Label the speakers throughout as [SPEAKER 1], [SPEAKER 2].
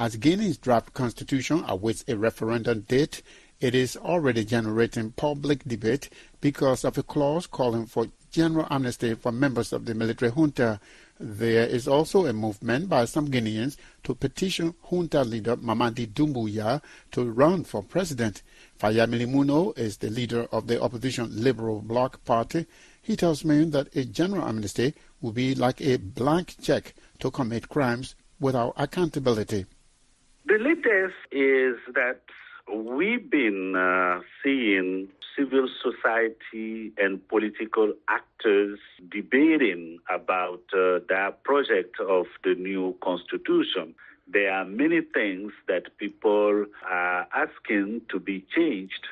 [SPEAKER 1] As Guinea's draft constitution awaits a referendum date, it is already generating public debate because of a clause calling for general amnesty for members of the military junta. There is also a movement by some Guineans to petition junta leader Mamady Doumbouya to run for president. Faya Millimono is the leader of the opposition Liberal Bloc Party. He tells me that a general amnesty would be like a blank check to commit crimes without accountability.
[SPEAKER 2] The latest is that we've been uh, seeing civil society and political actors debating about uh, their project of the new constitution. There are many things that people are asking to be changed,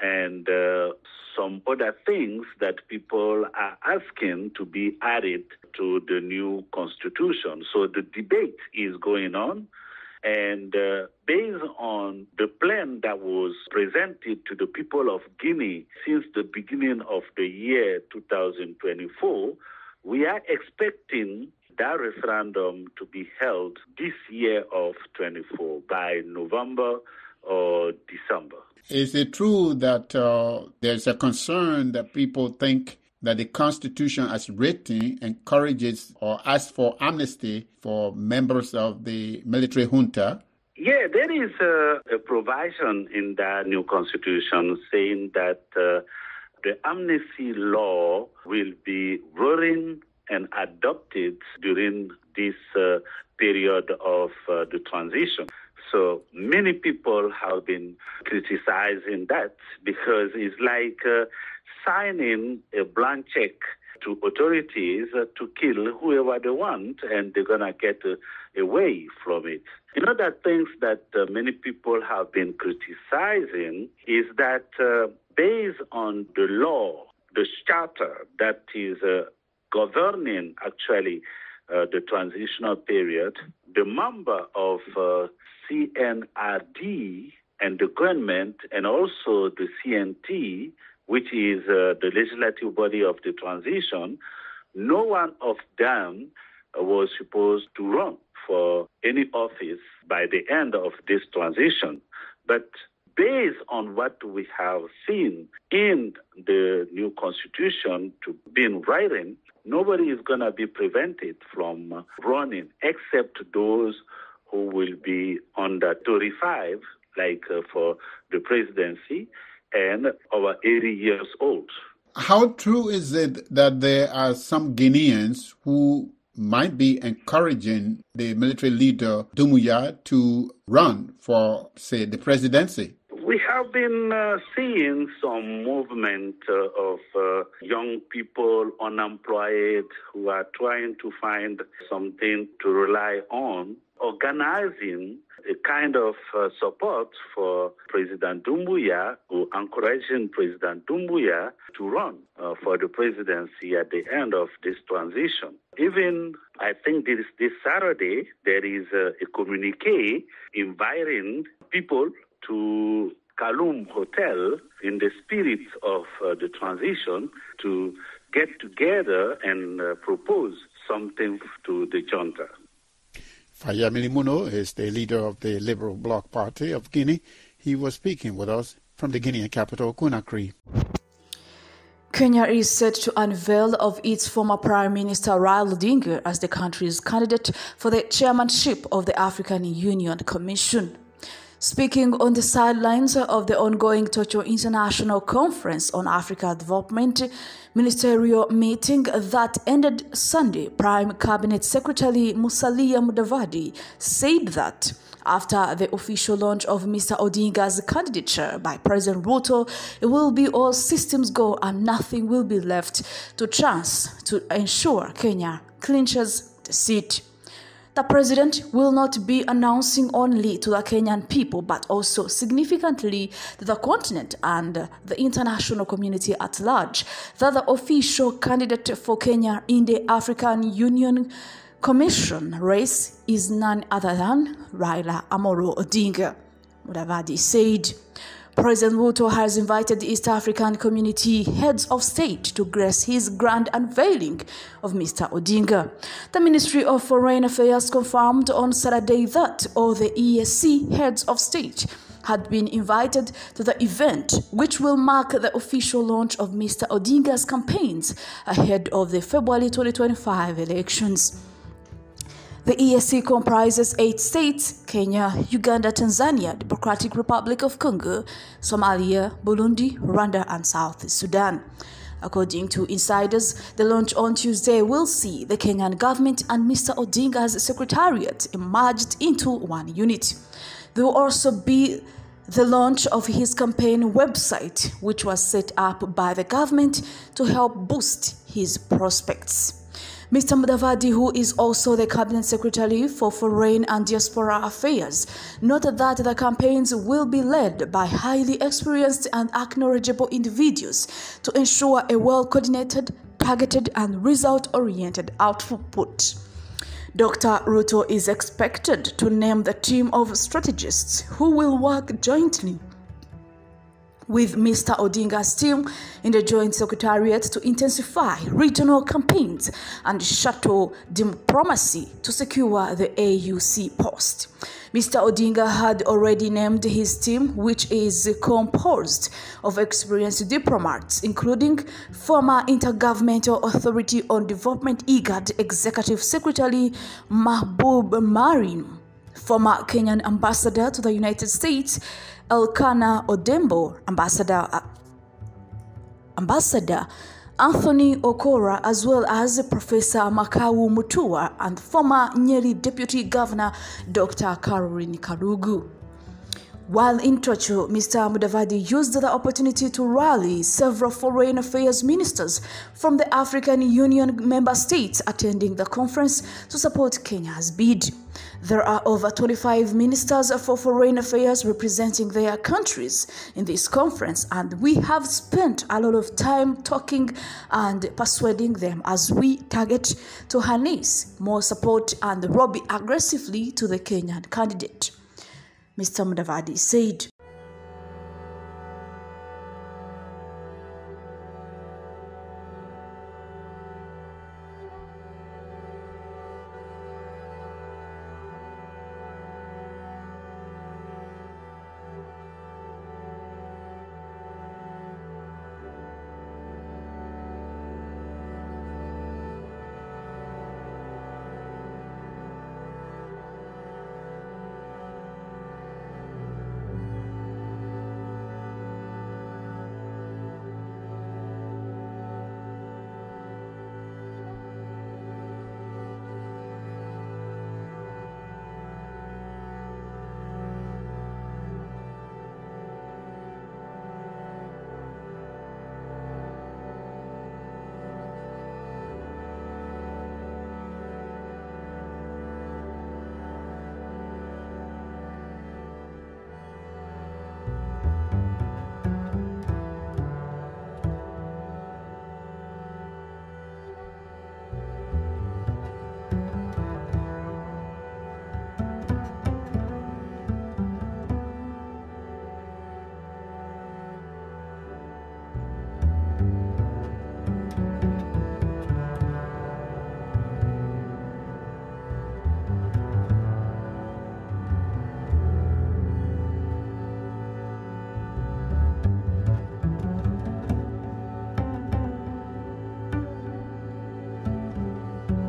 [SPEAKER 2] and uh, some other things that people are asking to be added to the new constitution. So the debate is going on. And uh, based on the plan that was presented to the people of Guinea since the beginning of the year 2024, we are expecting that referendum to be held this year of 24 by November or December.
[SPEAKER 1] Is it true that uh, there's a concern that people think that the Constitution, as written, encourages or asks for amnesty for members of the military junta.
[SPEAKER 2] Yeah, there is a, a provision in the new Constitution saying that uh, the amnesty law will be running and adopted during this uh, period of uh, the transition. So many people have been criticizing that because it's like uh, signing a blank check to authorities to kill whoever they want, and they're going to get uh, away from it. That things that uh, many people have been criticizing is that uh, based on the law, the charter that is uh, governing actually uh, the transitional period, the member of uh, CNRD and the government and also the CNT which is uh, the legislative body of the transition, no one of them was supposed to run for any office by the end of this transition. But based on what we have seen in the new constitution to be in writing, nobody is going to be prevented from running except those who will be under 35, like uh, for the presidency, and over 80 years old.
[SPEAKER 1] How true is it that there are some Guineans who might be encouraging the military leader Doumbouya to run for, say, the presidency?
[SPEAKER 2] We have been uh, seeing some movement uh, of uh, young people unemployed who are trying to find something to rely on, organizing a kind of uh, support for President Doumbouya, who encouraging President Doumbouya to run uh, for the presidency at the end of this transition. Even, I think this, this Saturday, there is a, a communique inviting people to Kaloum Hotel in the spirit of uh, the transition to get together and uh, propose something to the junta.
[SPEAKER 1] Faya Millimono is the leader of the Liberal Bloc Party of Guinea. He was speaking with us from the Guinean capital, Conakry.
[SPEAKER 3] Kenya is set to unveil of its former Prime Minister Raila Odinga as the country's candidate for the chairmanship of the African Union Commission. Speaking on the sidelines of the ongoing Tokyo International Conference on Africa Development ministerial meeting that ended Sunday, Prime Cabinet Secretary Musalia Mudavadi said that after the official launch of Mr. Odinga's candidature by President Ruto, it will be all systems go and nothing will be left to chance to ensure Kenya clinches the seat. The president will not be announcing only to the Kenyan people, but also significantly to the continent and the international community at large that the official candidate for Kenya in the African Union Commission race is none other than Raila Amolo Odinga. Mudavadi said. President Ruto has invited the East African community heads of state to grace his grand unveiling of Mr. Odinga. The Ministry of Foreign Affairs confirmed on Saturday that all the EAC heads of state had been invited to the event, which will mark the official launch of Mr. Odinga's campaigns ahead of the February 2025 elections. The EAC comprises eight states Kenya, Uganda, Tanzania, Democratic Republic of Congo, Somalia, Burundi, Rwanda, and South Sudan. According to insiders, the launch on Tuesday will see the Kenyan government and Mr. Odinga's secretariat merged into one unit. There will also be the launch of his campaign website, which was set up by the government to help boost his prospects. Mr. Mudavadi, who is also the Cabinet Secretary for Foreign and Diaspora Affairs, noted that the campaigns will be led by highly experienced and acknowledgeable individuals to ensure a well coordinated, targeted, and result oriented output. Dr. Ruto is expected to name the team of strategists who will work jointly with Mr. Odinga's team in the Joint Secretariat to intensify regional campaigns and shuttle diplomacy to secure the AUC post. Mr. Odinga had already named his team, which is composed of experienced diplomats, including former Intergovernmental Authority on Development IGAD Executive Secretary Mahboub Maalim, former Kenyan ambassador to the United States, Elkanah Odembo, ambassador, uh, ambassador Anthony Okora, as well as Professor Makau Mutua and former Nyeri Deputy Governor Dr. Caroline Karugu. While in Tokyo, Mr. Mudavadi used the opportunity to rally several foreign affairs ministers from the African Union member states attending the conference to support Kenya's bid. There are over 25 ministers for foreign affairs representing their countries in this conference, and we have spent a lot of time talking and persuading them as we target to harness more support and lobby aggressively to the Kenyan candidate. Mr. Mudavadi said.